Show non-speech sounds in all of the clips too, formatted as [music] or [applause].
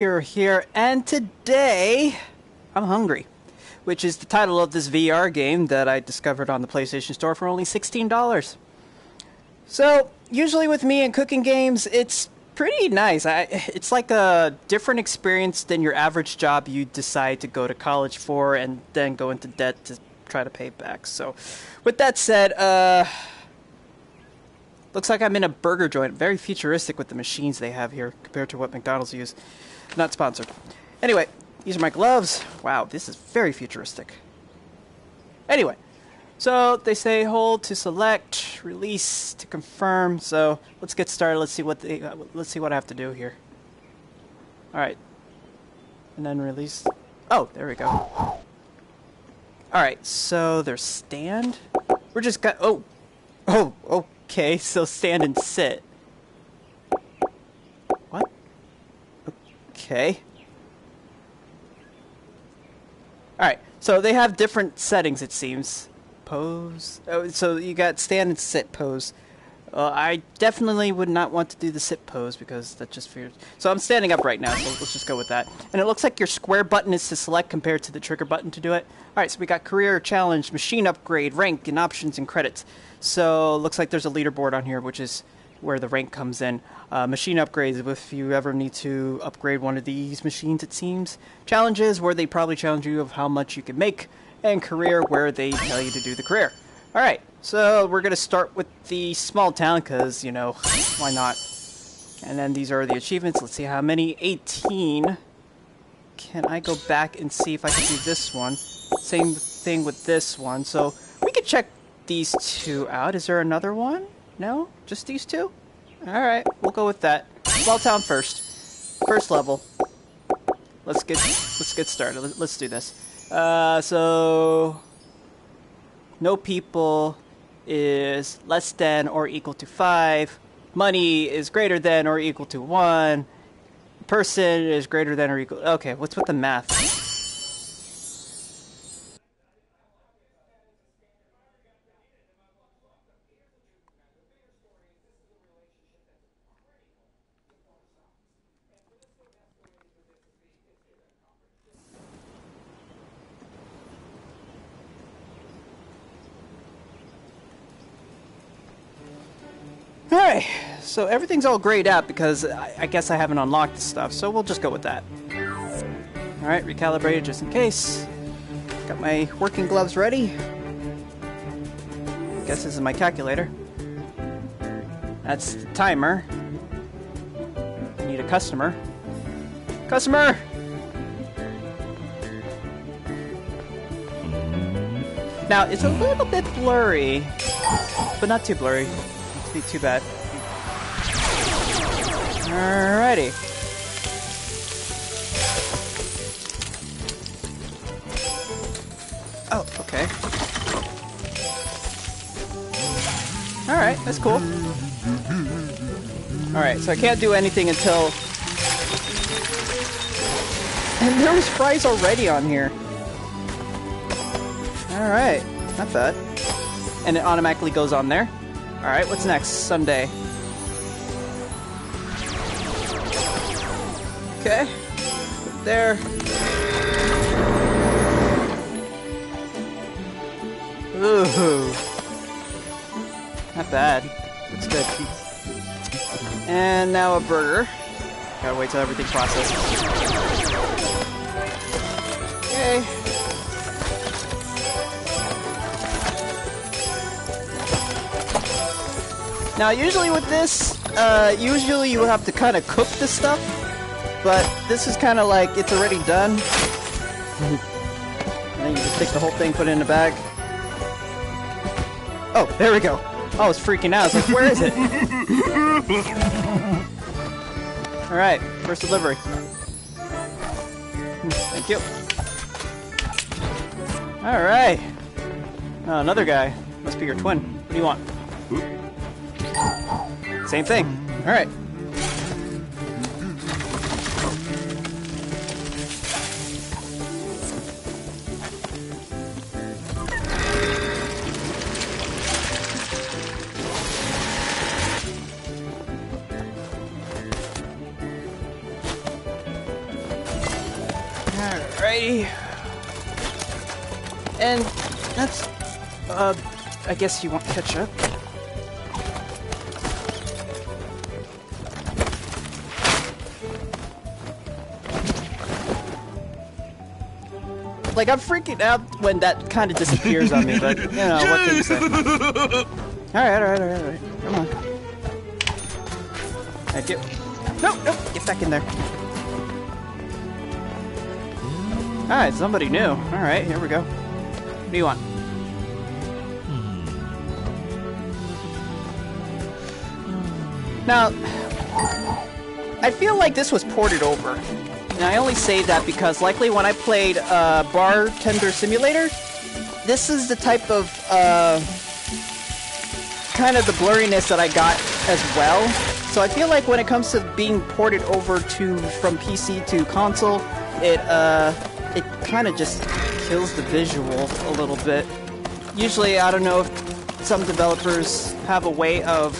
Here, here, and today I'm hungry, which is the title of this VR game that I discovered on the PlayStation Store for only $16. So, usually with me in cooking games, it's pretty nice. I, it's like a different experience than your average job you decide to go to college for and then go into debt to try to pay back. So, with that said, uh, looks like I'm in a burger joint. Very futuristic with the machines they have here compared to what McDonald's use. Not sponsored. Anyway, these are my gloves. Wow, this is very futuristic. Anyway, so they say hold to select, release to confirm. So let's get started. Let's see what they, uh, let's see what I have to do here. All right, and then release. Oh, there we go. All right, so there's stand. We're just got. Oh, oh, okay. So stand and sit. Okay. Alright, so they have different settings, it seems. Pose. Oh, so you got stand and sit pose. Uh, I definitely would not want to do the sit pose because that just fears. So I'm standing up right now, so let's just go with that. And it looks like your square button is to select compared to the trigger button to do it. Alright, so we got career, challenge, machine upgrade, rank, and options and credits. So looks like there's a leaderboard on here, which is where the rank comes in. Uh, machine upgrades, if you ever need to upgrade one of these machines, it seems. Challenges, where they probably challenge you of how much you can make. And career, where they tell you to do the career. Alright, so we're going to start with the small town, because, you know, why not? And then these are the achievements. Let's see how many. 18. Can I go back and see if I can do this one? Same thing with this one. So we could check these two out. Is there another one? No? Just these two? Alright, we'll go with that. Small town first. First level. Let's get let's get started. Let's do this. Uh, so no people is less than or equal to 5. Money is greater than or equal to 1. Person is greater than or equal... Okay, what's with the math? Alright, so everything's all grayed out because I, I, guess I haven't unlocked the stuff, so we'll just go with that. Alright, recalibrated just in case. Got my working gloves ready. Guess this is my calculator. That's the timer. Need a customer. Customer! Now, it's a little bit blurry, but not too blurry be too bad. Alrighty. Oh, okay. Alright, that's cool. Alright, so I can't do anything until... And there was fries already on here. Alright, not bad. And it automatically goes on there. Alright, what's next? Sundae. Okay. There. Ooh. Not bad. Looks good. And now a burger. Gotta wait till everything's processed. Okay. Now, usually with this, uh, usually you have to kind of cook the stuff, but this is kind of like it's already done. and then you just take the whole thing, put it in the bag. Oh, there we go. I was freaking out. I was like, where is it? [laughs] Alright, first delivery. Thank you. Alright. Oh, uh, another guy. Must be your twin. What do you want? Same thing. Alright. Guess you want ketchup. Like, I'm freaking out when that kind of disappears on me, but, you know, what can you say? [laughs] Alright, alright, alright, alright. Come on. Thank you. No, no, get back in there. Alright, somebody new. Alright, here we go. What do you want? Now, I feel like this was ported over. And I only say that because likely when I played uh, Bartender Simulator, this is the type of uh, kind of the blurriness that I got as well. So I feel like when it comes to being ported over to from PC to console, it uh, it kind of just kills the visual a little bit. Usually, I don't know if some developers have a way of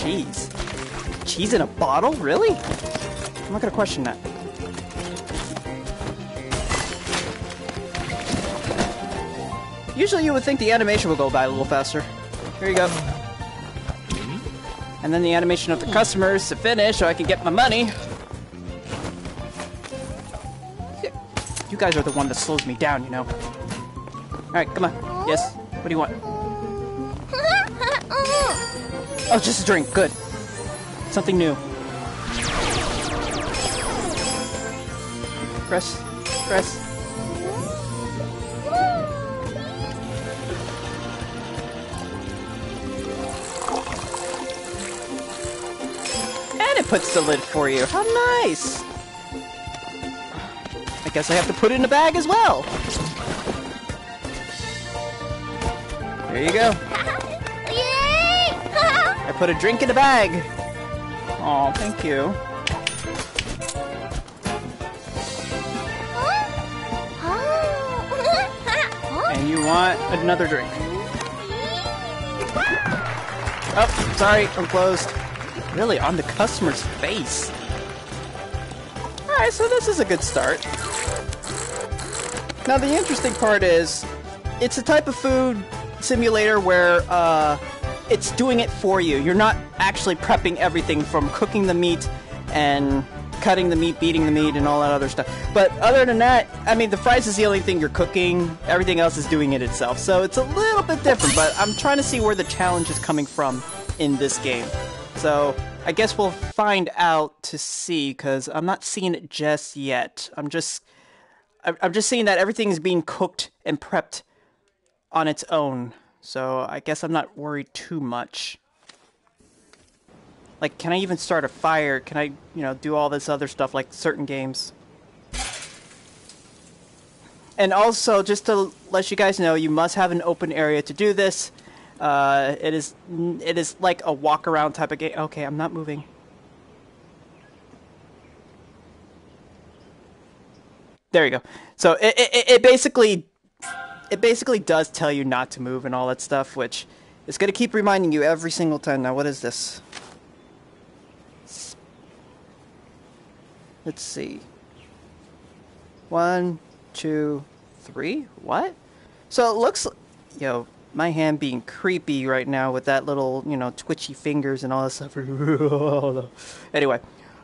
cheese. Cheese in a bottle? Really? I'm not gonna question that. Usually you would think the animation would go by a little faster. Here you go. And then the animation of the customers to finish so I can get my money. You guys are the one that slows me down, you know. Alright, come on. Yes? What do you want? Oh, just a drink. Good. Something new. Press. Press. And it puts the lid for you. How nice! I guess I have to put it in a bag as well. There you go. [laughs] [laughs] I put a drink in a bag. Oh, thank you. And you want another drink. Oh, sorry, I'm closed. Really, on the customer's face. Alright, so this is a good start. Now, the interesting part is, it's a type of food simulator where uh, it's doing it for you. You're not actually prepping everything from cooking the meat and cutting the meat, beating the meat, and all that other stuff. But other than that, I mean, the fries is the only thing you're cooking. Everything else is doing it itself. So it's a little bit different, but I'm trying to see where the challenge is coming from in this game. So I guess we'll find out to see, because I'm not seeing it just yet. I'm just... I'm just seeing that everything is being cooked and prepped on its own. So I guess I'm not worried too much. Like, can I even start a fire? Can I, you know, do all this other stuff like certain games? And also, just to let you guys know, you must have an open area to do this. Uh, it is, it is like a walk around type of game. Okay, I'm not moving. There you go. So it, it, it basically it basically does tell you not to move and all that stuff, which is going to keep reminding you every single time. Now, what is this? Let's see. One, two, three. What? So it looks, you know, my hand being creepy right now with that little, you know, twitchy fingers and all that stuff. [laughs] anyway,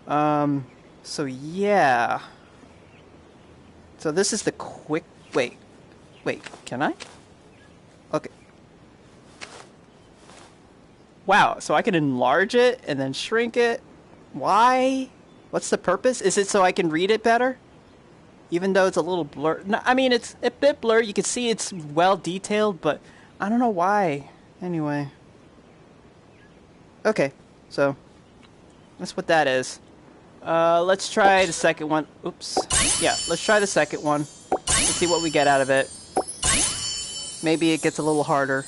um, so yeah. So this is the quick. Wait, wait. Can I? Okay. Wow. So I can enlarge it and then shrink it. Why? What's the purpose? Is it so I can read it better? Even though it's a little blur. No, I mean, it's a bit blurred. You can see it's well detailed, but I don't know why. Anyway. Okay. So that's what that is. Uh, let's try the second one. Oops. Yeah, let's try the second one. Let's see what we get out of it. Maybe it gets a little harder.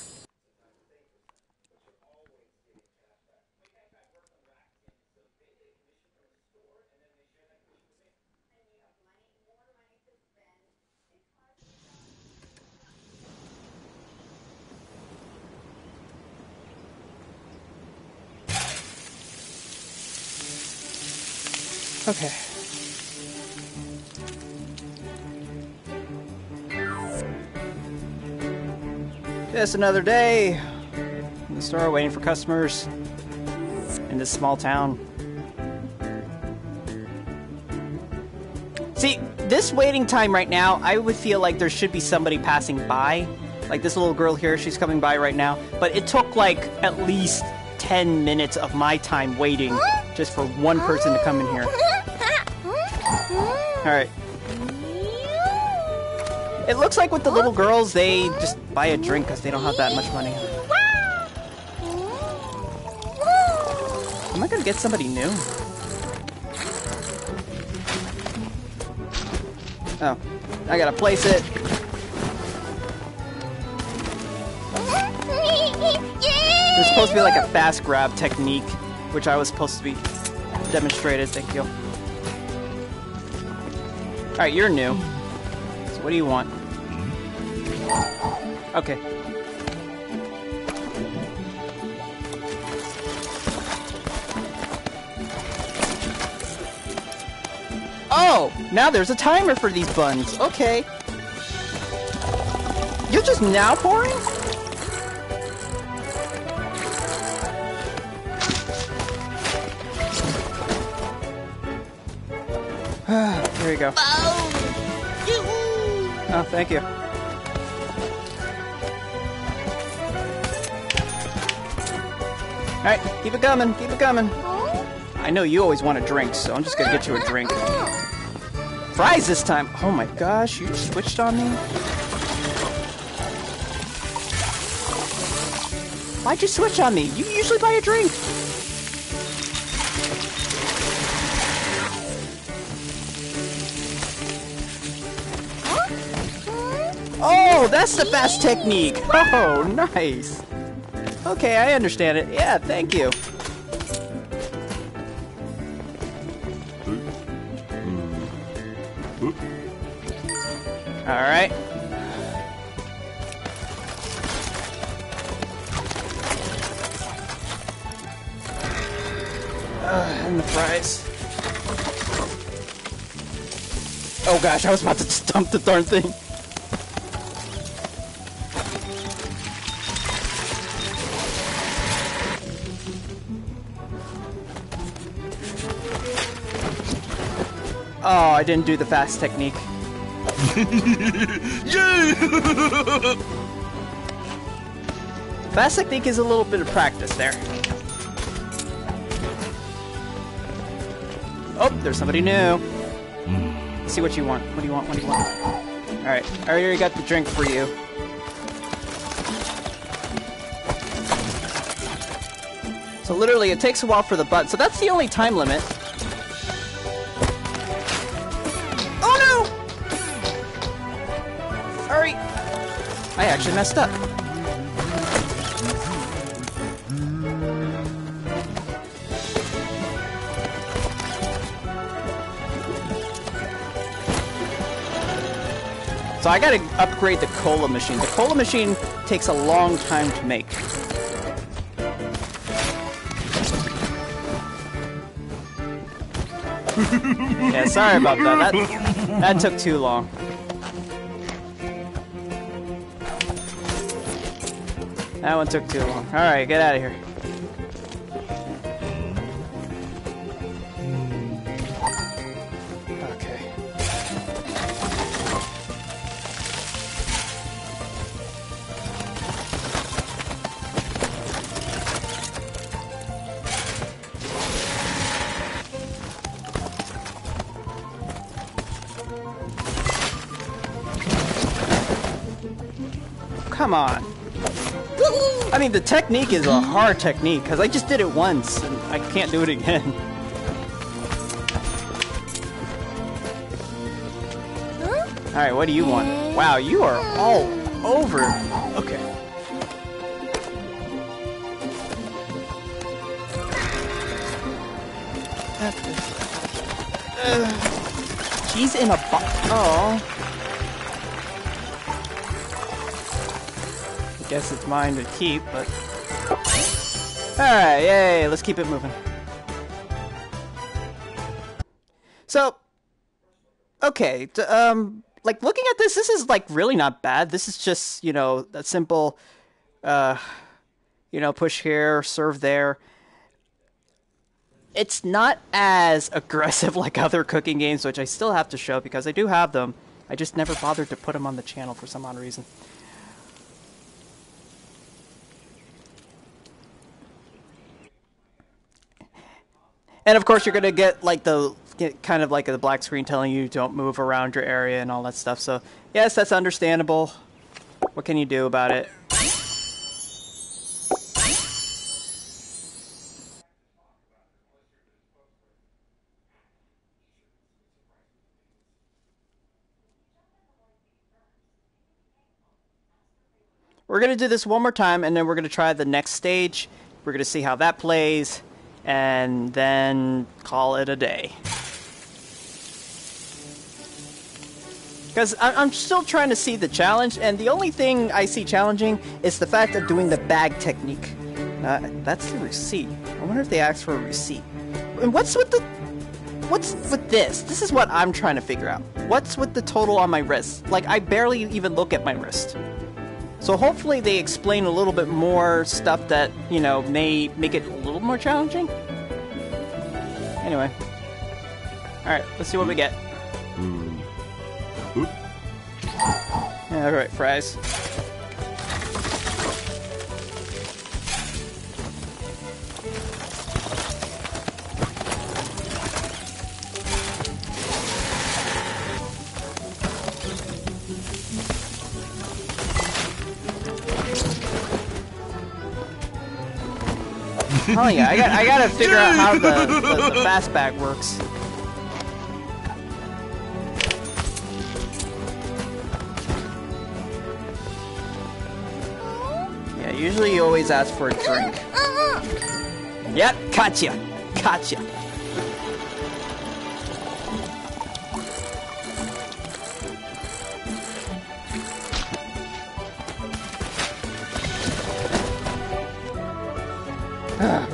Okay. Just another day in the store waiting for customers in this small town. See, this waiting time right now, I would feel like there should be somebody passing by. Like this little girl here, she's coming by right now. But it took like at least 10 minutes of my time waiting just for one person to come in here. Alright. It looks like with the little girls, they just buy a drink because they don't have that much money. Am I gonna get somebody new? Oh, I gotta place it. There's supposed to be like a fast grab technique, which I was supposed to be demonstrated. Thank you. Alright, you're new. So what do you want? Okay. Oh! Now there's a timer for these buns. Okay. You're just now pouring? Here you go. Oh, thank you. Alright, keep it coming, keep it coming. I know you always want a drink, so I'm just gonna get you a drink. Fries this time! Oh my gosh, you switched on me? Why'd you switch on me? You usually buy a drink. That's the fast technique! [laughs] Oh, nice! Okay, I understand it. Yeah, thank you. Alright. Uh, and the fries. Oh gosh, I was about to dump the darn thing. Oh, I didn't do the fast technique. [laughs] Fast technique is a little bit of practice there. Oh, there's somebody new. Let's see what you want. What do you want? What do you want? Alright, I already got the drink for you. So literally, it takes a while for the button. So that's the only time limit. Actually messed up. So I gotta upgrade the cola machine. The cola machine takes a long time to make. [laughs] yeah, sorry about that. That that took too long. That one took too long. Alright, get out of here. Okay. Come on. I mean, the technique is a hard technique, because I just did it once, and I can't do it again. Alright, what do you want? Wow, you are all over. Okay. She's in a box. Oh. Guess it's mine to keep, but... Alright, yay, let's keep it moving. So, okay, um, like, looking at this, this is, like, really not bad. This is just, you know, a simple uh, you know, push here, serve there. It's not as [laughs] aggressive like other cooking games, which I still have to show because I do have them. I just never bothered to put them on the channel for some odd reason. And of course, you're gonna get like the get kind of like the black screen telling you don't move around your area and all that stuff. So yes, that's understandable. What can you do about it? We're going to do this one more time, and then we're going to try the next stage. We're going to see how that plays, and then call it a day. Because I'm still trying to see the challenge, and the only thing I see challenging is the fact of doing the bag technique. Uh, that's the receipt. I wonder if they asked for a receipt. And what's with the... What's with this? This is what I'm trying to figure out. What's with the total on my wrist? Like, I barely even look at my wrist. So hopefully they explain a little bit more stuff that, you know, may make it a little more challenging. Anyway. Alright, let's see what we get. Mm. Alright, fries. Oh yeah, I got I gotta figure out how the, the, the fastback works. Yeah, usually you always ask for a drink. Yep, gotcha, gotcha.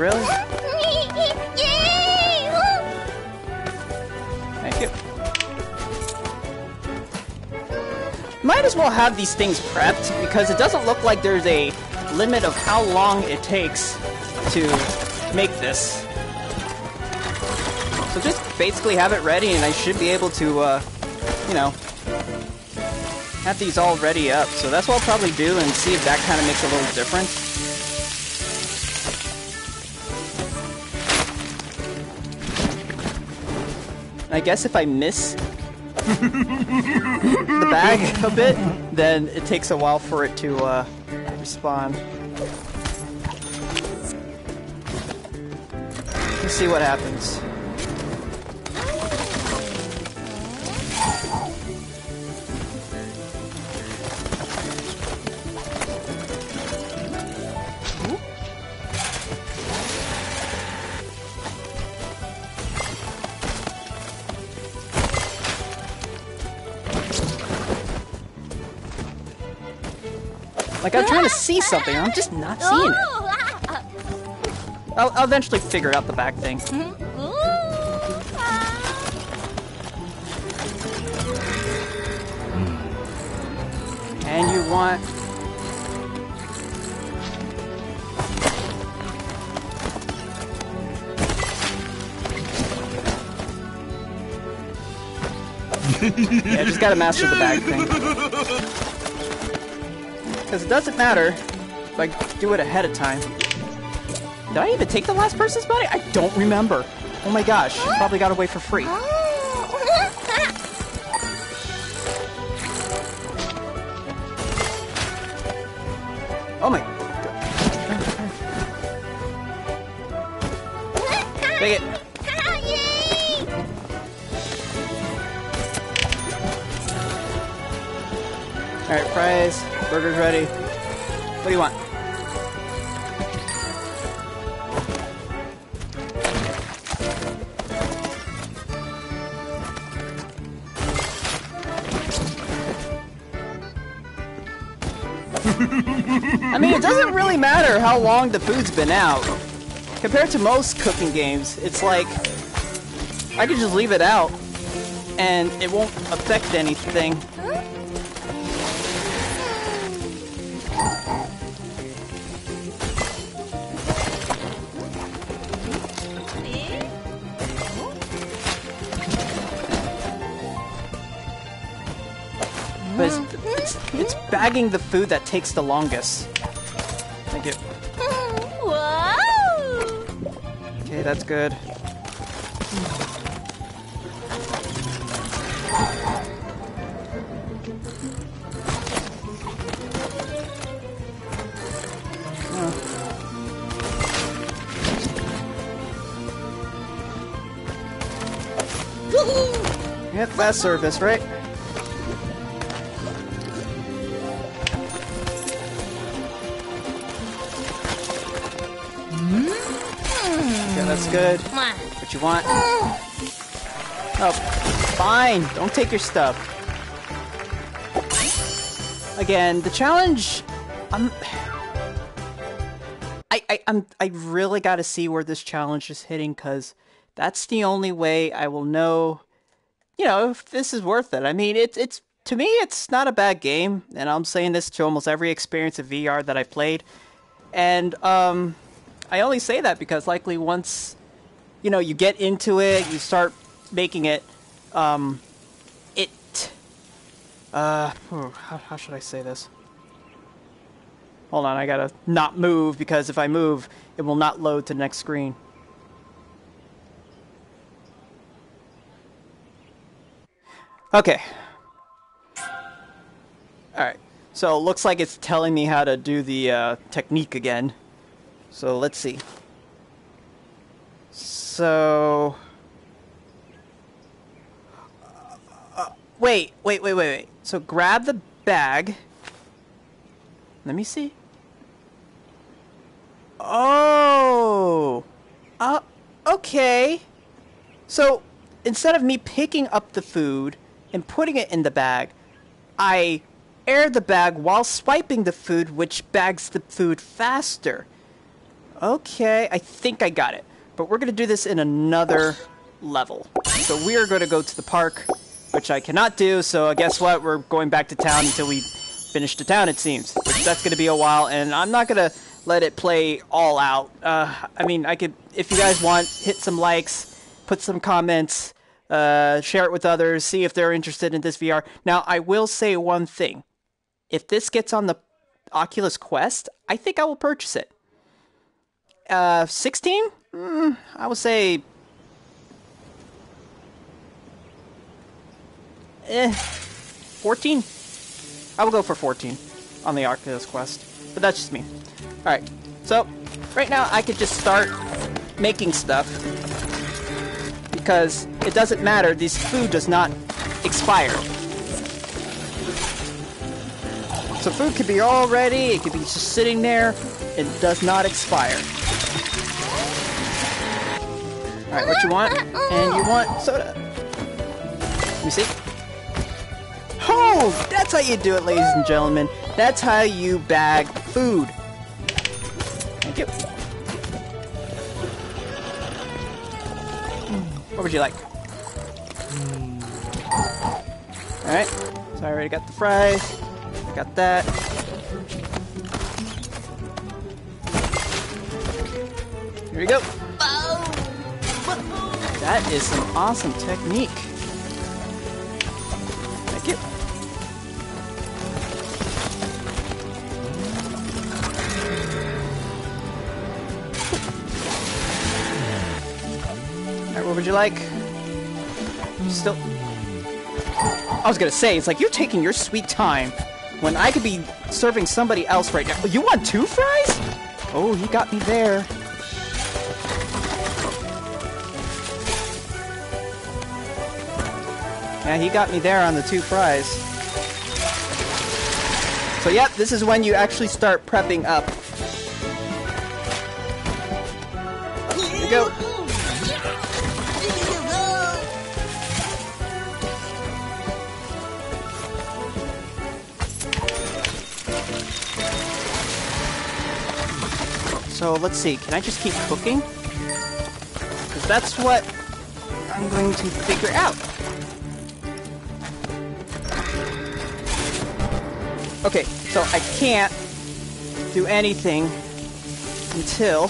Really? Thank you. Might as well have these things prepped, because it doesn't look like there's a limit of how long it takes to make this. So just basically have it ready, and I should be able to, uh, you know, have these all ready up. So that's what I'll probably do, and see if that kind of makes a little difference. I guess if I miss the bag a bit, then it takes a while for it to uh, respawn. Let's see what happens. See something, I'm just not seeing it. I'll, I'll eventually figure out the back thing. And you want... [laughs] yeah, just gotta master the bag thing. Because it doesn't matter if I do it ahead of time. Did I even take the last person's money? I don't remember. Oh my gosh, probably got away for free. Oh my... Take it. Alright, fries. Burger's ready. What do you want? I mean, it doesn't really matter how long the food's been out. Compared to most cooking games, it's like I could just leave it out and it won't affect anything. It's the food that takes the longest. Thank you. Whoa! Okay, that's good. Yep, fast service, right? Good. What you want? Oh, fine. Don't take your stuff. Again, the challenge. I'm. I, I I'm I really got to see where this challenge is hitting because that's the only way I will know. You know if this is worth it. I mean, it's it's to me it's not a bad game, and I'm saying this to almost every experience of VR that I've played, and um, I only say that because likely once you know you get into it, you start making it, um, it. Uh, hmm, how, how should I say this? Hold on, I gotta not move because if I move, it will not load to the next screen. Okay. Alright, so it looks like it's telling me how to do the uh, technique again. So let's see. So. Uh, wait, wait, wait, wait, wait. So grab the bag. Let me see. Oh. Uh, okay. So instead of me picking up the food and putting it in the bag, I air the bag while swiping the food, which bags the food faster. Okay, I think I got it. But we're going to do this in another level. So we are going to go to the park, which I cannot do. So I guess what? We're going back to town until we finish the town, it seems. Which that's going to be a while, and I'm not going to let it play all out. Uh, I mean, I could, if you guys want, hit some likes, put some comments, uh, share it with others, see if they're interested in this VR. Now, I will say one thing. If this gets on the Oculus Quest, I think I will purchase it. Uh, 16? Mm, I would say. Eh. 14? I will go for 14 on the Oculus Quest. But that's just me. Alright, so right now I could just start making stuff because it doesn't matter, this food does not expire. So food could be all ready, it could be just sitting there, it does not expire. Alright, what you want? And you want soda. Let me see. Oh, that's how you do it, ladies and gentlemen. That's how you bag food. Thank you. What would you like? Alright, so I already got the fries. I got that. Here we go. That is some awesome technique. Thank you. Alright, what would you like? Still. I was gonna say, it's like you're taking your sweet time when I could be serving somebody else right now. You want two fries? Oh, he got me there. Yeah, he got me there on the two fries. So yep, this is when you actually start prepping up. Here go. So let's see, can I just keep cooking? Because that's what I'm going to figure out. Okay, so I can't do anything until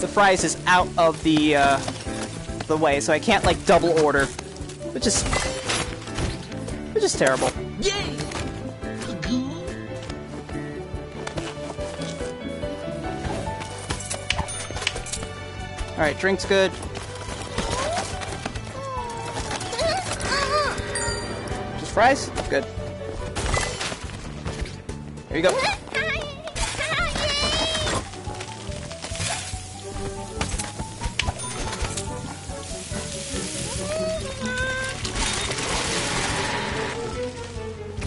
the fries is out of the uh, the way, so I can't like double order, which is which is terrible. Yay! Alright, drink's good. Fries? Good. Here you go.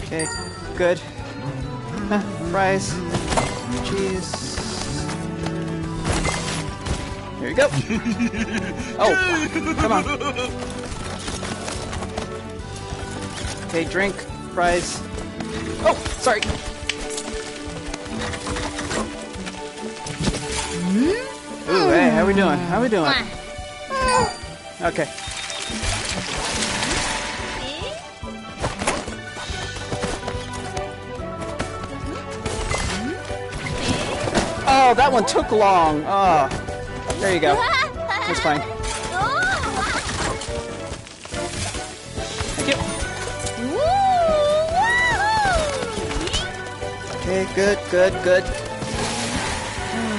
Okay, good. Fries. Cheese. Here you go. [laughs] oh, come on. Okay, drink, fries. Oh, sorry. Hmm? Ooh, hey, how we doing? How we doing? Hmm. Okay. Oh, that one took long. Oh, there you go. That's fine. [laughs] Thank you. Okay, good, good, good.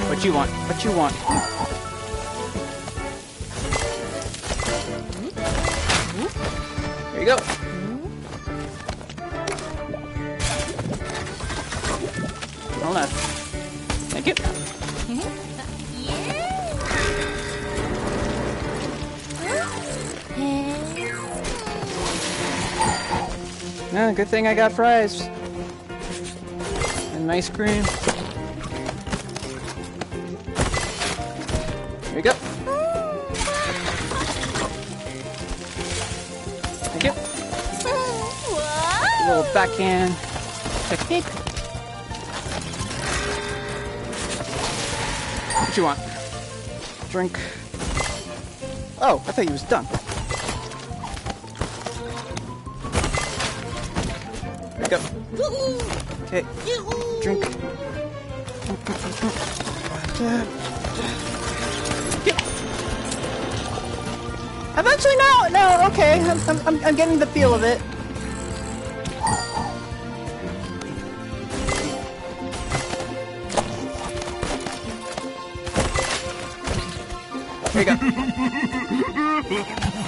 What you want? What you want? There you go. Good thing I got fries. And ice cream. Here you go. Thank you. A little backhand technique. What you want? Drink. Oh, I thought he was done. I'm, I'm, I'm- I'm getting the feel of it. Here you go. [laughs]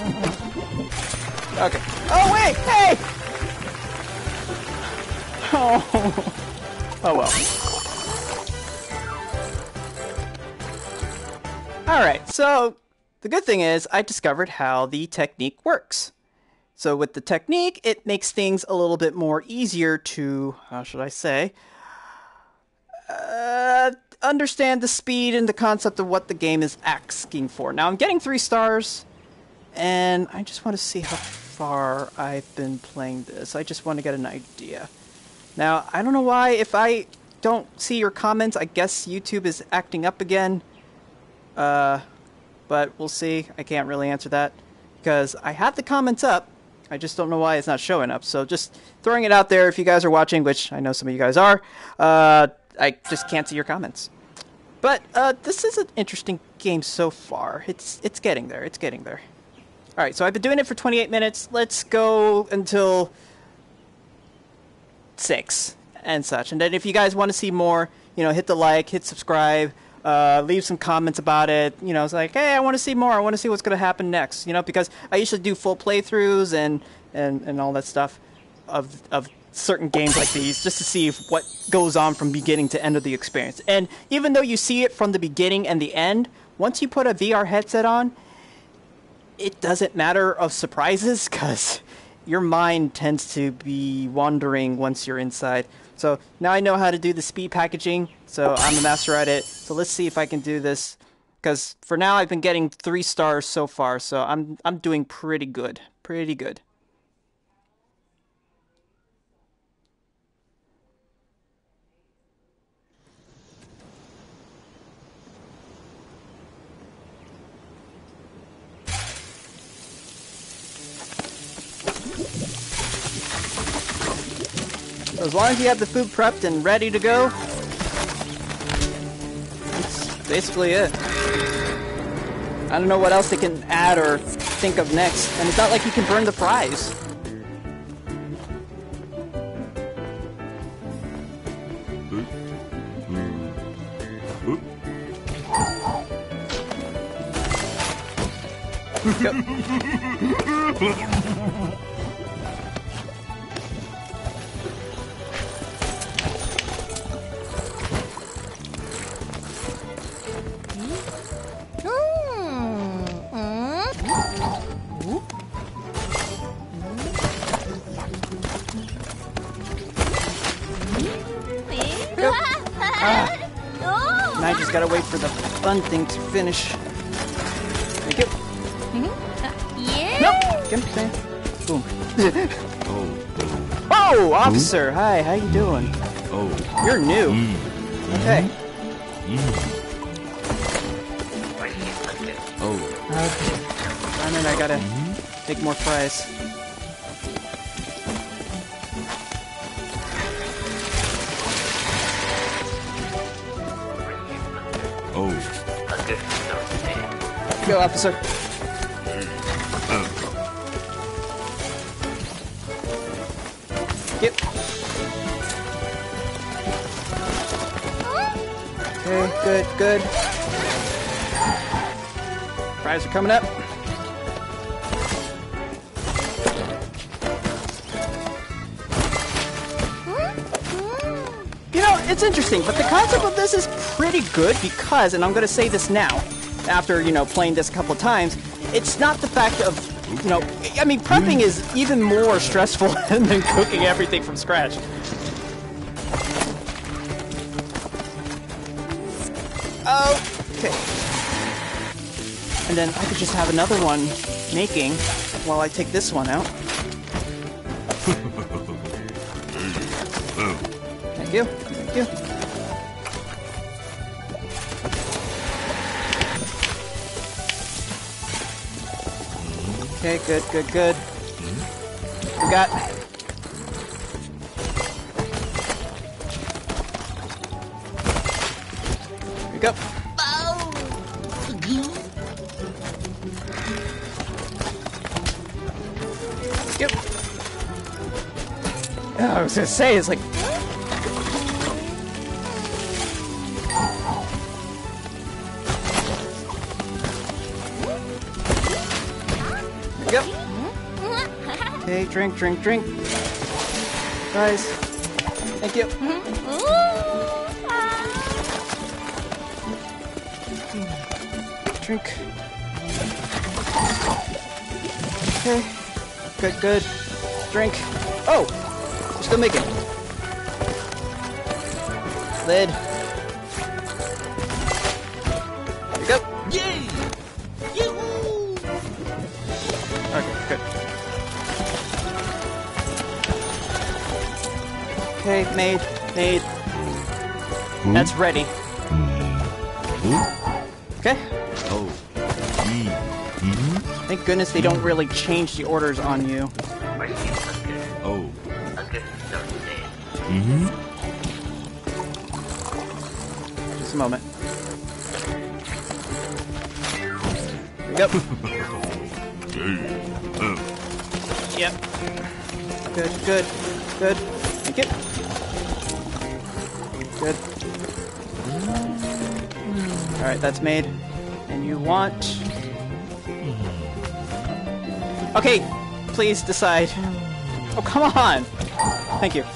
Okay. Oh wait, hey! [laughs] Oh, oh well. Alright, so the good thing is I discovered how the technique works. So with the technique, it makes things a little bit more easier to, how should I say, uh, understand the speed and the concept of what the game is asking for. Now I'm getting three stars, and I just want to see how far I've been playing this. I just want to get an idea. Now, I don't know why, if I don't see your comments, I guess YouTube is acting up again. Uh, but we'll see. I can't really answer that because I have the comments up. I just don't know why it's not showing up. So just throwing it out there if you guys are watching, which I know some of you guys are. Uh, I just can't see your comments. But uh, this is an interesting game so far. It's it's getting there. It's getting there. All right, so I've been doing it for 28 minutes. Let's go until six and such. And then if you guys want to see more, you know, hit the like, hit subscribe, uh, leave some comments about it. You know, it's like, hey, I want to see more. I want to see what's going to happen next. You know, because I usually do full playthroughs and and and all that stuff of of certain games like these just to see what goes on from beginning to end of the experience. And even though you see it from the beginning and the end, once you put a VR headset on, it doesn't matter of surprises [laughs] because your mind tends to be wandering once you're inside. So now I know how to do the speed packaging, so I'm a master at it. So let's see if I can do this. Because for now I've been getting three stars so far, so I'm I'm doing pretty good, pretty good. As long as you have the food prepped and ready to go, that's basically it. I don't know what else they can add or think of next, and it's not like you can burn the fries. yep. [laughs] fun thing to finish. Thank you. Mm-hmm. Yeah. Nope. Give me Boom. Oh, Oh, officer. Hi. How you doing? oh, You're new. Mm. Mm. Mm. Okay. oh, Darn it, I gotta mm-hmm. make more fries. Officer. Yep. Okay, good, good. Fries are coming up. You know, it's interesting, but the concept of this is pretty good because, and I'm going to say this now, after, you know, playing this a couple of times, it's not the fact of, you know, I mean, prepping is even more stressful [laughs] than cooking everything from scratch. Okay. And then I could just have another one making while I take this one out. Okay, good, good, good. We got. Here we go. Yep. I was gonna say, it's like. Drink, drink, drink. Guys, thank you. Drink. Okay. Good, good. Drink. Oh! Still making. Lid. Okay, made, made. That's ready. Okay. oh, Hmm. Thank goodness they don't really change the orders on you. oh, Okay. Mm-hmm. Just a moment. We [laughs] yep. Good, good, Good. Alright, that's made. And you want. Okay, please decide. Oh, come on! Thank you. [laughs]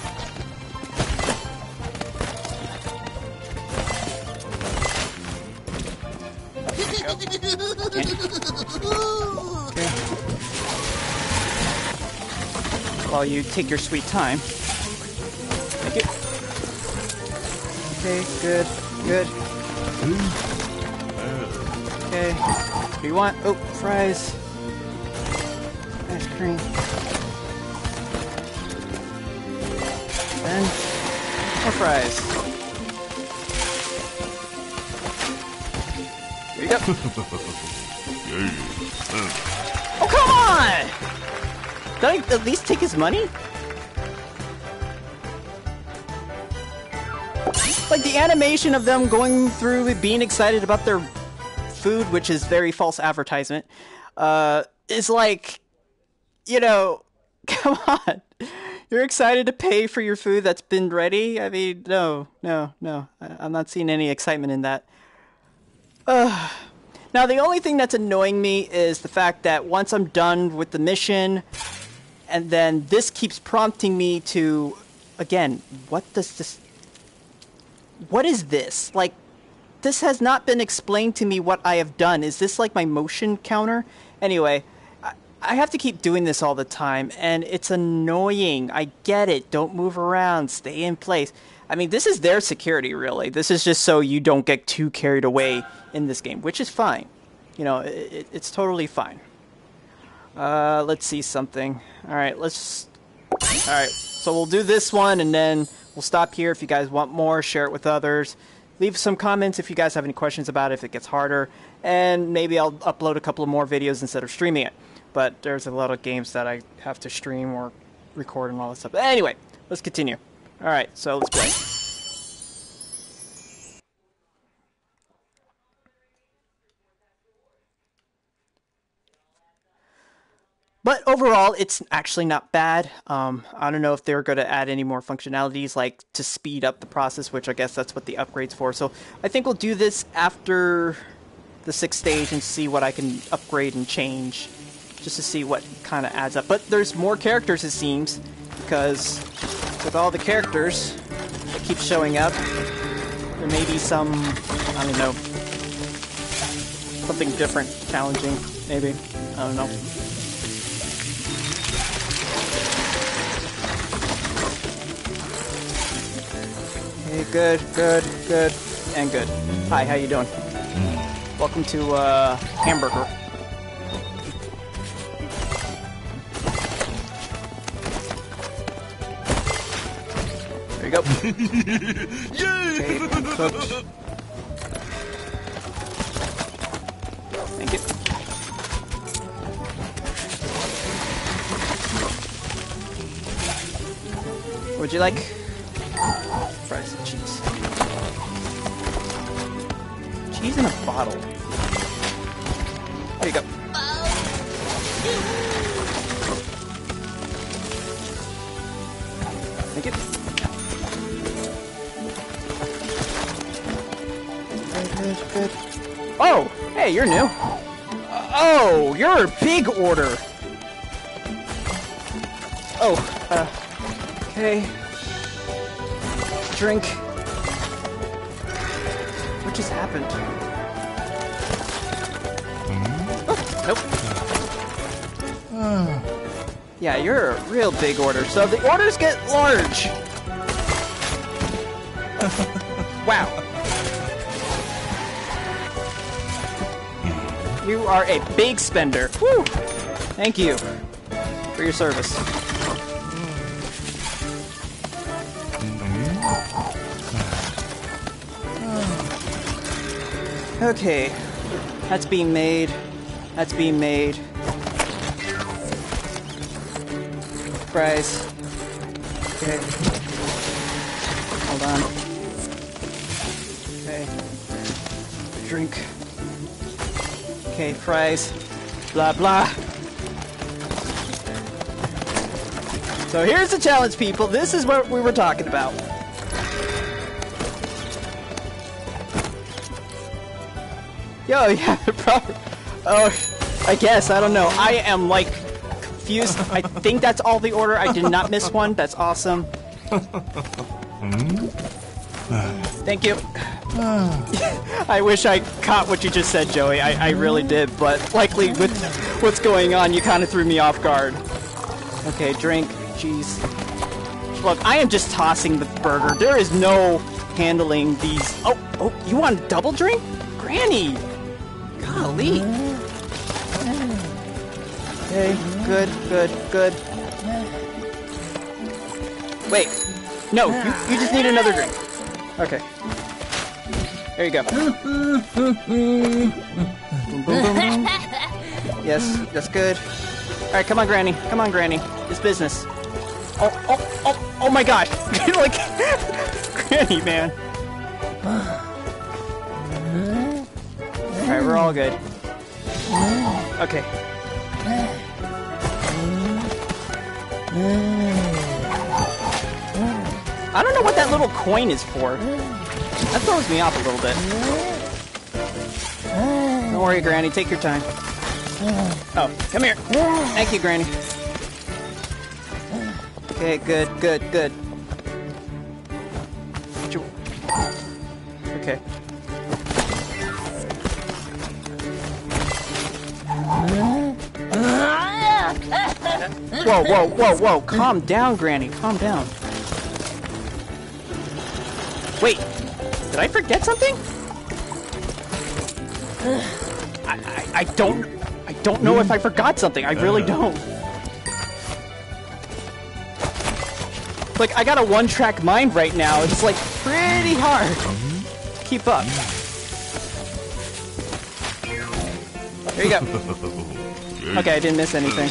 Okay. While you take your sweet time. Okay, good, good. Okay. What do you want? Oh, fries. Ice cream. Then more fries. Here you go. [laughs] oh, come on! Did I at least take his money? The animation of them going through being excited about their food, which is very false advertisement, uh, is like, you know, [laughs] come on. You're excited to pay for your food that's been ready? I mean, no, no, no. I- I'm not seeing any excitement in that. Now, the only thing that's annoying me is the fact that once I'm done with the mission, and then this keeps prompting me to, again, what does this. What is this? Like, this has not been explained to me what I have done. Is this like my motion counter? Anyway, I, I have to keep doing this all the time, and it's annoying. I get it. Don't move around, stay in place. I mean, this is their security, really. This is just so you don't get too carried away in this game, which is fine. You know, it, it, it's totally fine. Uh, let's see something. All right, let's. All right, so we'll do this one, and then we'll stop here. If you guys want more, share it with others. Leave some comments if you guys have any questions about it, if it gets harder, and maybe I'll upload a couple of more videos instead of streaming it. But there's a lot of games that I have to stream or record and all that stuff. But anyway, let's continue. All right, so let's play. But overall, it's actually not bad. Um, I don't know if they're going to add any more functionalities, like to speed up the process, which I guess that's what the upgrade's for. So I think we'll do this after the sixth stage and see what I can upgrade and change, just to see what kind of adds up. But there's more characters, it seems, because with all the characters that keep showing up, there may be some, I don't know, something different, challenging, maybe. I don't know. Good, good, good, and good. Hi, how you doing? Welcome to uh, Hamburger. There you go. [laughs] okay. Thank you. Would you like Cheese in a bottle. There you go. Thank you. Good, good, good. Oh, hey, you're new. Oh, you're a big order. Oh, uh, okay. Drink. What just happened? Yeah, you're a real big order. So the orders get large. [laughs] wow. You are a big spender. Woo! Thank you for your service. Okay, that's being made. That's being made. Fries. Okay. Hold on. Okay. Drink. Okay, fries. Blah blah. So here's the challenge, people. This is what we were talking about. Yo, [laughs] yeah, [laughs] proper. Oh, I guess I don't know. I am like confused. I think that's all the order. I did not miss one. That's awesome. Thank you. I wish I caught what you just said, Joey. I, I really did, but likely with what's going on, you kind of threw me off guard. Okay, drink, Jeez. Look, I am just tossing the burger. There is no handling these. Oh, oh, you want a double drink? Granny! Golly. Okay, good, good, good. Wait. No, you, you just need another drink. Okay. There you go. [laughs] Yes, that's good. Alright, come on, Granny. Come on, Granny. It's business. Oh, oh, oh, oh my gosh. [laughs] like, [laughs] Granny, man. Alright, we're all good. Okay. I don't know what that little coin is for. That throws me off a little bit. Don't worry, Granny. Take your time. Oh, come here. Thank you, Granny. Okay, good, good, good. Okay. Whoa, whoa, whoa, whoa. Calm down, Granny. Calm down. Wait. Did I forget something? I, I, I don't... I don't know if I forgot something. I really uh. don't. Like, I got a one-track mind right now. It's, like, pretty hard keep up. There you go. [laughs] Okay, I didn't miss anything.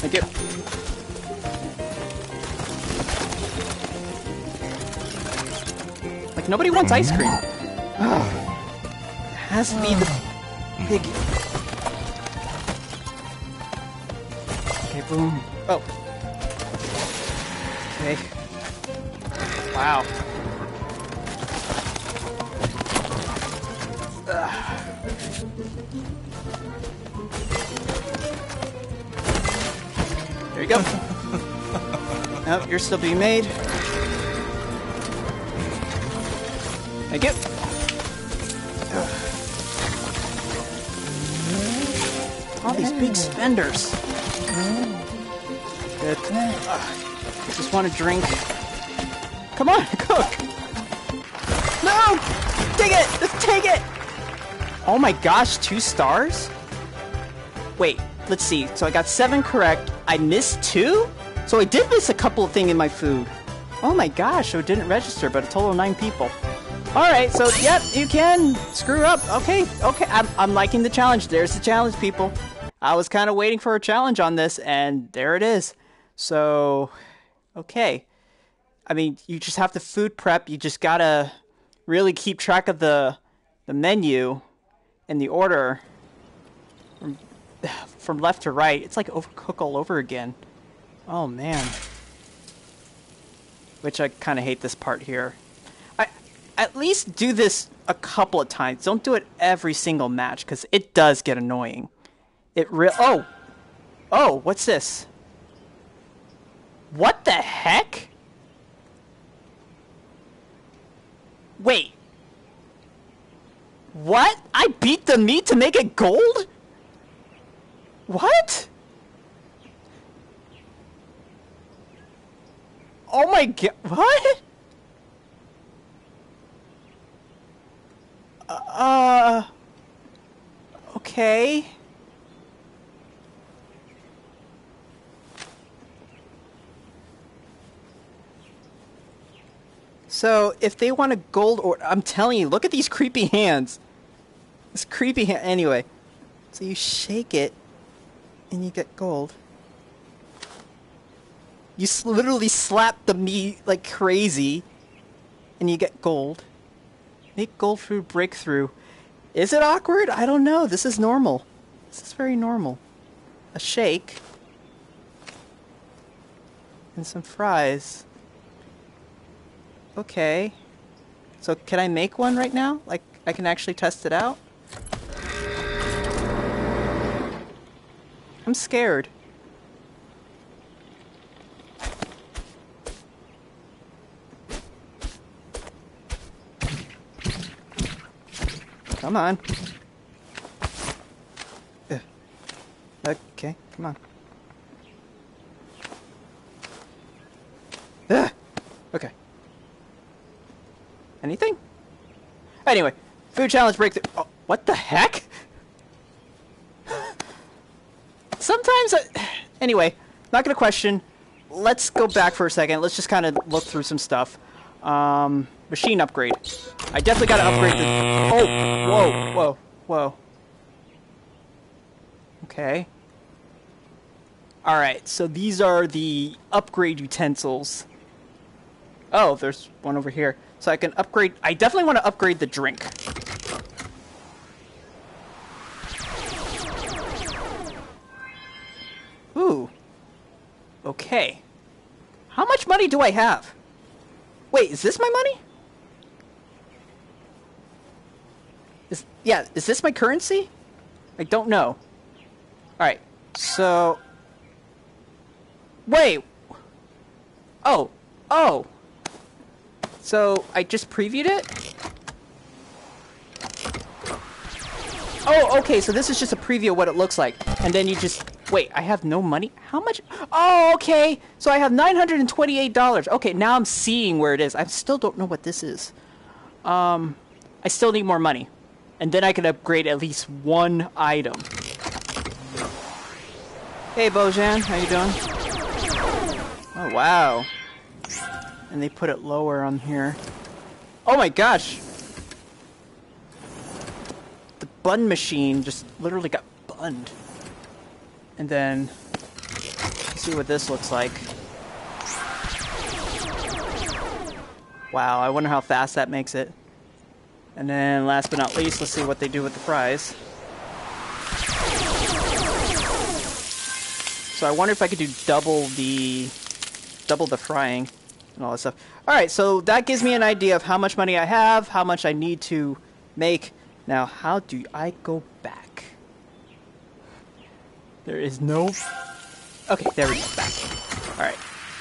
Thank you. Like, nobody wants ice cream. Has to be the. Okay, boom. Oh. Okay. Wow. You're still being made. Thank you. All these big spenders. Good. Ugh. Just want to drink. Come on, [laughs] cook! No! Take it! Just take it! Oh my gosh, two stars? Wait, let's see. So I got seven correct. I missed two? So I did miss a couple of things in my food. Oh my gosh, so it didn't register, but a total of nine people. Alright, so yep, you can screw up. Okay, okay, I'm, I'm liking the challenge. There's the challenge, people. I was kind of waiting for a challenge on this, and there it is. So, okay. I mean, you just have to food prep. You just gotta really keep track of the the menu and the order from, [sighs] from left to right. It's like Overcooked all over again. Oh man. Which I kind of hate this part here. I at least do this a couple of times. Don't do it every single match because it does get annoying. It real. Oh, oh, what's this? What the heck? Wait. What? I beat the meat to make it gold? What? Oh my god. What? Uh. Okay. So, if they want a gold or I'm telling you, look at these creepy hands. This creepy hand. Anyway, so you shake it, and you get gold. You literally slap the meat like crazy, and you get gold. Make gold through breakthrough. Is it awkward? I don't know. This is normal. This is very normal. A shake. And some fries. Okay. So can I make one right now? Like, I can actually test it out? I'm scared. Come on. Okay, come on. Ugh. Okay. Anything? Anyway, food challenge breakthrough. Oh, what the heck? Sometimes, I, anyway, not gonna question. Let's go back for a second. Let's just kind of look through some stuff. Um, machine upgrade. I definitely gotta upgrade the. Oh, whoa, whoa, whoa. Okay. All right, so these are the upgrade utensils. Oh, there's one over here. So I can upgrade. I definitely want to upgrade the drink. Ooh. Okay. How much money do I have? Wait, is this my money? Yeah, is this my currency? I don't know. Alright, so... Wait! Oh, oh! So, I just previewed it? Oh, okay, so this is just a preview of what it looks like. And then you just... Wait, I have no money? How much? Oh, okay! So I have $928. Okay, now I'm seeing where it is. I still don't know what this is. Um, I still need more money. And then I can upgrade at least one item. Hey, Bojan, how you doing? Oh, wow. And they put it lower on here. Oh my gosh! The bun machine just literally got bunned. And then, see what this looks like. Wow, I wonder how fast that makes it. And then, last but not least, let's see what they do with the fries. So I wonder if I could do double the double the frying and all that stuff. All right, so that gives me an idea of how much money I have, how much I need to make. Now, how do I go back? There is no. Okay, there we go. Back. All right.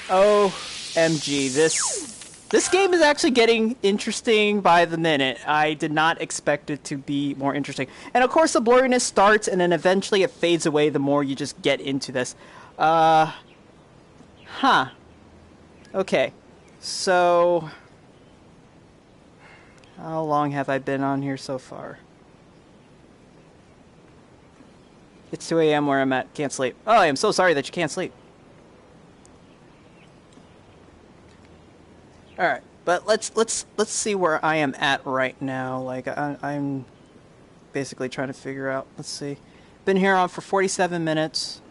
OMG, this this game is actually getting interesting by the minute. I did not expect it to be more interesting. And of course, the blurriness starts and then eventually it fades away the more you just get into this. Uh. Huh. Okay. So. How long have I been on here so far? It's 2 a.m. where I'm at. Can't sleep. Oh, I am so sorry that you can't sleep. All right, but let's let's let's see where I am at right now. Like I, I'm basically trying to figure out. Let's see. Been here on for 47 minutes.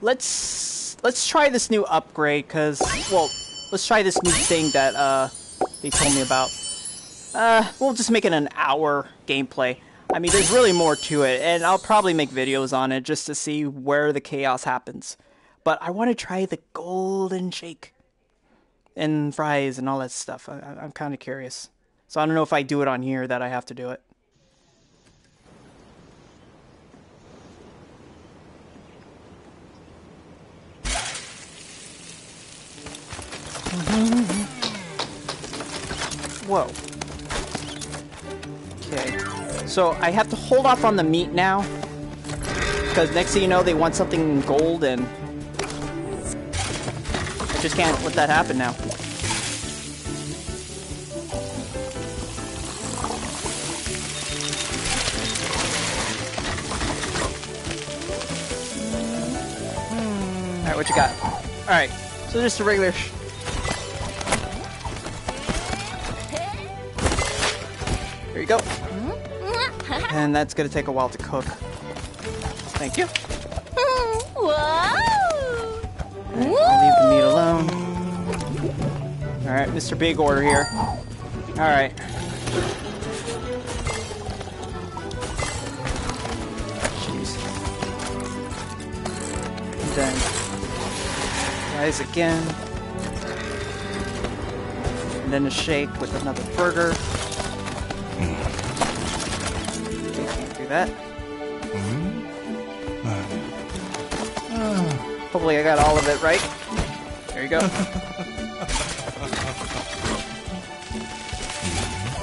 Let's let's try this new upgrade because well, let's try this new thing that uh they told me about. Uh, we'll just make it an hour gameplay. I mean, there's really more to it, and I'll probably make videos on it just to see where the chaos happens. But I want to try the golden shake and fries and all that stuff. I, I'm kind of curious. So I don't know if I do it on here that I have to do it. Whoa. Okay. So I have to hold off on the meat now. Because next thing you know, they want something in gold and just can't let that happen now. Hmm. Alright, what you got? Alright, so just a regular... Sh- Here you go. And that's gonna take a while to cook. Thank you. Whoa! Alright, Mr. Big Order here. Alright. Jeez. And then fries again. And then a shake with another burger. Okay, can't do that. Mm-hmm. Hopefully I got all of it right. There you go. [laughs]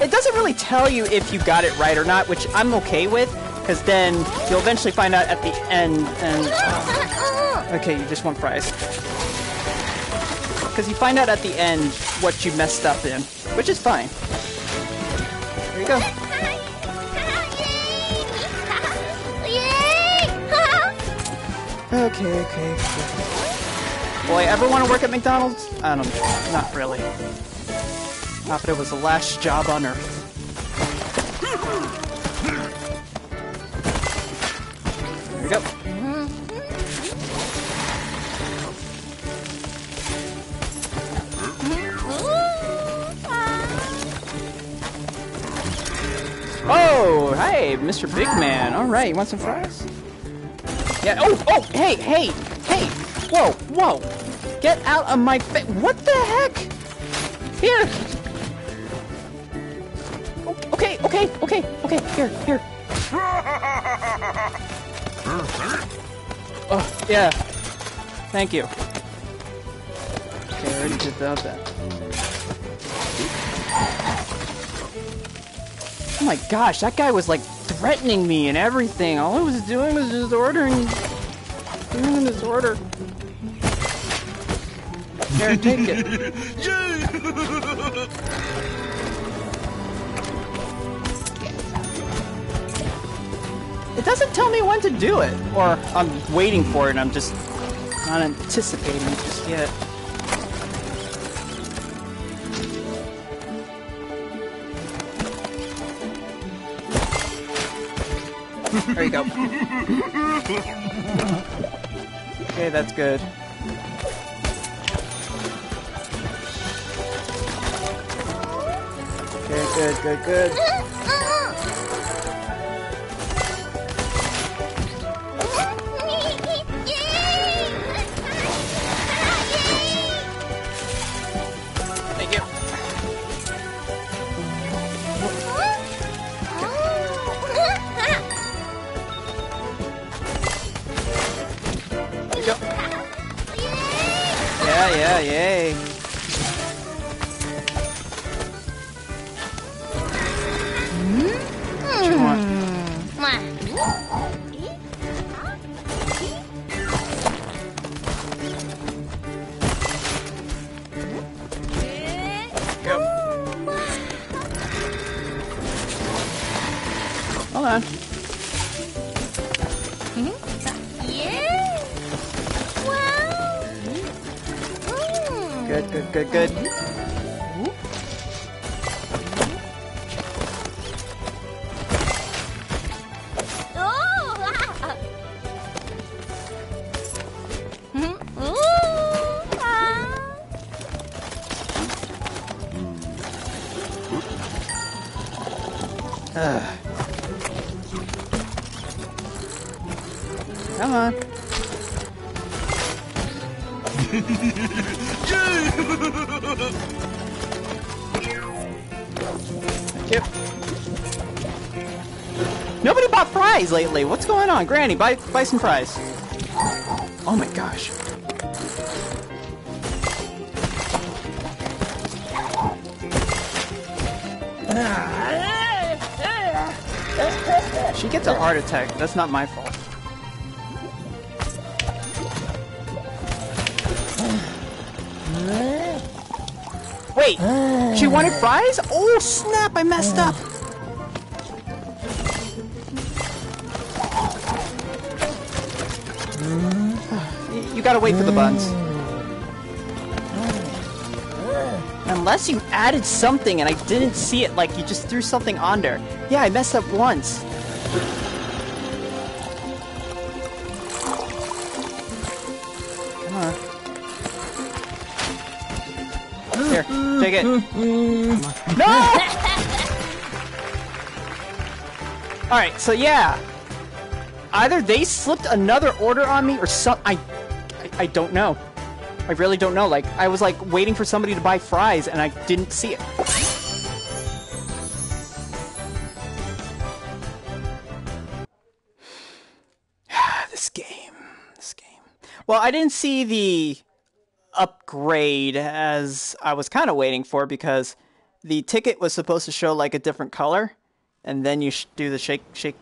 it doesn't really tell you if you got it right or not, which I'm okay with, because then you'll eventually find out at the end, and... Uh, okay, you just want fries. Because you find out at the end what you messed up in, which is fine. There you go. [laughs] [laughs] [laughs] Okay, okay. I ever want to work at McDonald's? I don't know. Not really. Not that it was the last job on earth. There we go. Oh, hey, Mr. Big Man. All right, you want some fries? Yeah. Oh, oh, hey, hey, hey. Whoa, whoa. Get out of my face. What the heck? Here. Okay, okay, okay, okay. Here, here. [laughs] Oh, yeah. Thank you. Okay, I already did that. that. Oh my gosh, that guy was like threatening me and everything. All I was doing was just ordering, doing this order. Here, take it. [laughs] It doesn't tell me when to do it, or I'm waiting for it and I'm just not anticipating it just yet. There you go. [laughs] Okay, that's good. Good, good, good. Thank you. There you. Yeah, yeah, yay. You. Nobody bought fries lately. What's going on? Granny, buy, buy some fries. Oh my gosh. She gets a heart attack. That's not my fault. Wait, she wanted fries? Oh snap, I messed up. You gotta wait for the buns. Unless you added something and I didn't see it, like you just threw something on there. Yeah, I messed up once. Take it. No! Alright, so yeah. Either they slipped another order on me or some. I, I, I don't know. I really don't know. Like, I was like waiting for somebody to buy fries and I didn't see it. [sighs] this game. This game. Well, I didn't see the upgrade as I was kind of waiting for because the ticket was supposed to show like a different color, and then you sh- do the shake, shake,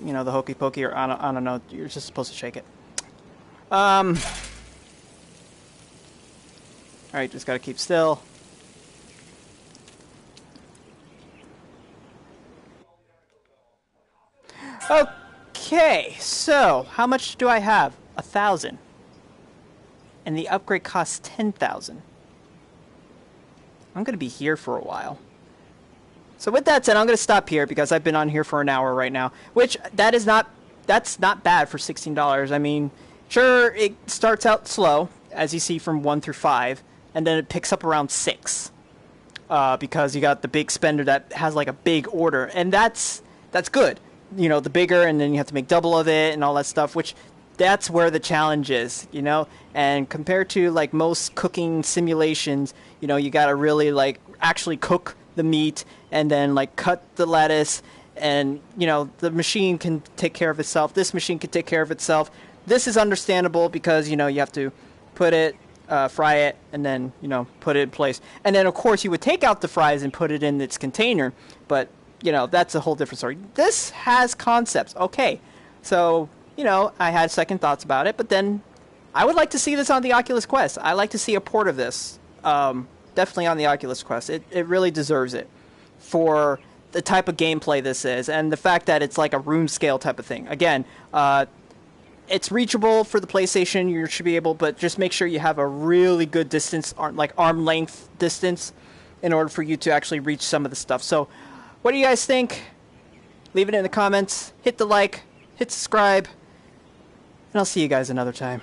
you know, the hokey pokey, or I don't, I don't know. You're just supposed to shake it. Um. All right, just gotta keep still. Okay, so how much do I have? A thousand and the upgrade costs 10,000. I'm going to be here for a while. So with that said, I'm going to stop here because I've been on here for an hour right now, which that is not that's not bad for $16. I mean, sure it starts out slow as you see from 1 through 5 and then it picks up around 6. Uh, because you got the big spender that has like a big order and that's that's good. You know, the bigger and then you have to make double of it and all that stuff, which that's where the challenge is, you know. And compared to like most cooking simulations, you know, you got to really like actually cook the meat and then like cut the lettuce and you know the machine can take care of itself. This machine can take care of itself. This is understandable because you know you have to put it, uh, fry it, and then you know put it in place. And then of course you would take out the fries and put it in its container, but you know that's a whole different story. This has concepts. Okay, so you know I had second thoughts about it, but then I would like to see this on the Oculus Quest. I like to see a port of this. Um, definitely on the Oculus Quest. It it really deserves it for the type of gameplay this is, and the fact that it's like a room scale type of thing. Again, uh, it's reachable for the PlayStation. You should be able, but just make sure you have a really good distance, like arm length distance, in order for you to actually reach some of the stuff. So, what do you guys think? Leave it in the comments. Hit the like, hit subscribe, and I'll see you guys another time.